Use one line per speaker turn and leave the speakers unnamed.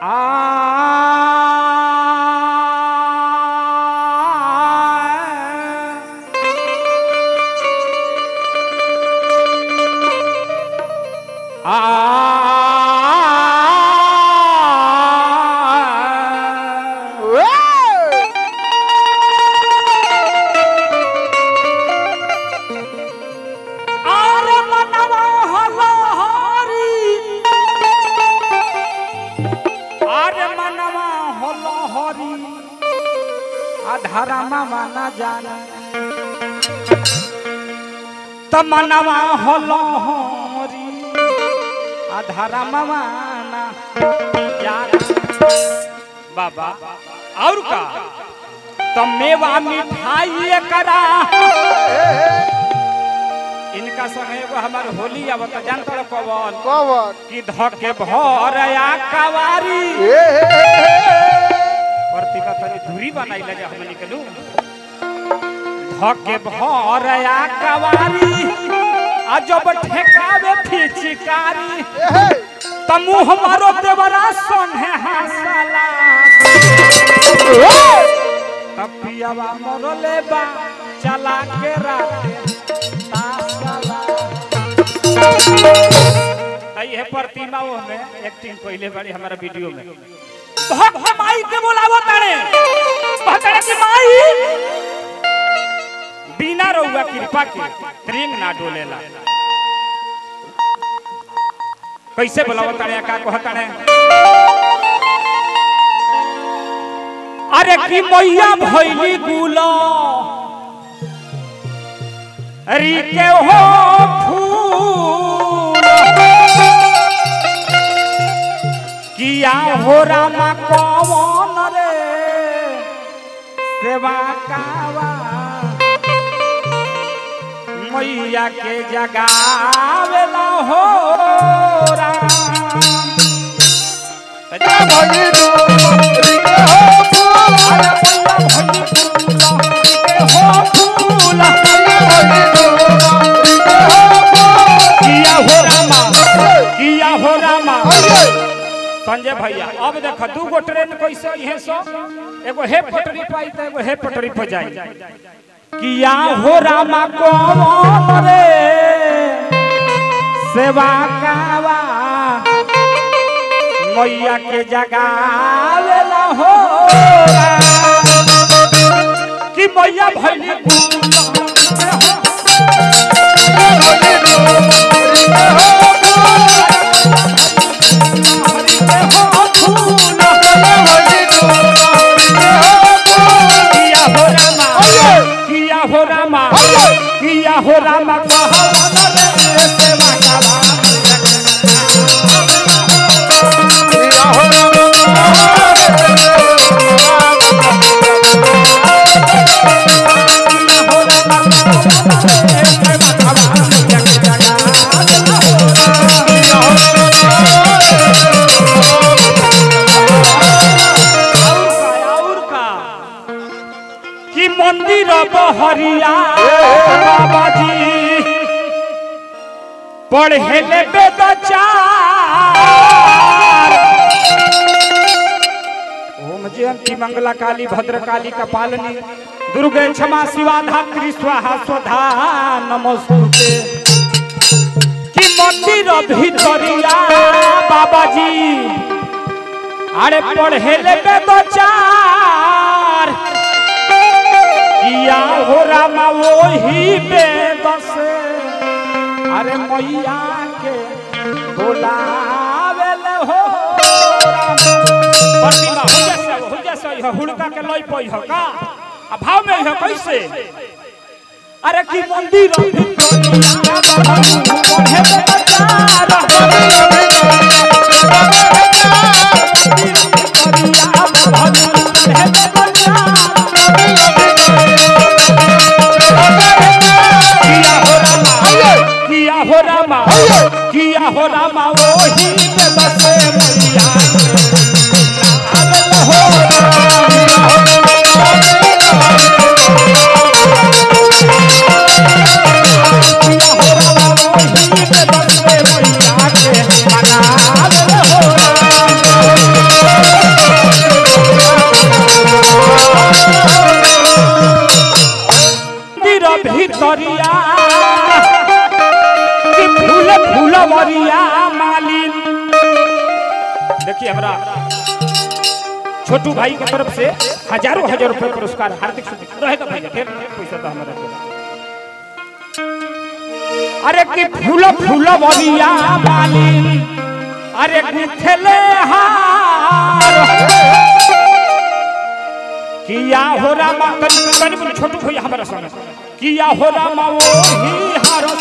啊。啊 धर्म माना जाना। तमनवा होलो होरी। धर्म माना जाना बाबा और का? तमेवा मिठाई करा इनका संग एगो हमार होली आवत जान तोड़ कवन
कवन
कि धके भर या कवारी प्रतिभा तनी दूरी बनाई लगे हम निकलू। धके भर या कवारी आ जब ठेकावे फिचिकारी तमु हमारो देवरा सन है हसला। तब पियावा मरले बा, चला के राते तासला। तई है प्रतिमा में एक्टिंग पहले बड़ी हमारा वीडियो में। भग माई के कहताने कि माई। बिना रहुआ कृपा के ना डोलेला। कैसे बोलावो तारे का कहताने अरे की मैया भैली गुलो। री के हो फूल। हो रामा कौन रे। सेवा कावा। मैया के जगावेला हो राम
भगी
संजय भैया, अब देख दू गो ट्रेन कैसे इहे सो एगो हे पटरी पाई त एगो हे पटरी पर जाई। किया हो रामा कौन रे सेवा कावा मैया के जगावेला हो। राम। कि मैया भैली रामा। किया हो रामा कहा सेवा कावा मंदिर बहरिया बाबाजी। पढ़े ले बेदचार। ओम जयंती मंगला काली, भद्र काली, कपालनी। दुर्गे क्षमा, शिवा धात्री स्वाहा, स्वधा नमस्ते कि मंदिर भीतरिया बाबाजी। अरे पढ़े ले बेदचार। हो वही बेद से अरे मैया के बुलावेल हो। प्रतिमा हो जैसे हो जैसे हो हुड़का के लई पई हो का? आ भाव में हो कैसे? अरे की मंदिर भितरिया बाबू रामा किया हो रामा वही पे बसे मैया हो रामा भीतरी देखिए हमारा, छोटू भाई के तरफ़ से हज़ारों हज़ार रुपए पुरस्कार, हार्दिक तो अरे फूल फूल बरिया मालिन। अरे हार। किया हो रामा करीब करीब छोटू भैया हमारा संग किया हो रामा वो ही हारो।